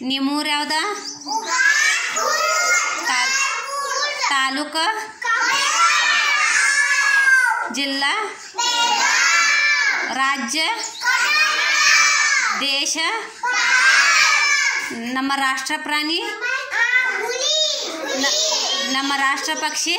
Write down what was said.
ನಿಮ್ಮೂರು ಯಾವ್ದ ತಾ- ತಾಲೂಕು ಜಿಲ್ಲಾ ರಾಜ್ಯ ದೇಶ ನಮ್ಮ ರಾಷ್ಟ್ರ ಪ್ರಾಣಿ ನ- ನಮ್ಮ ರಾಷ್ಟ್ರ ಪಕ್ಷಿ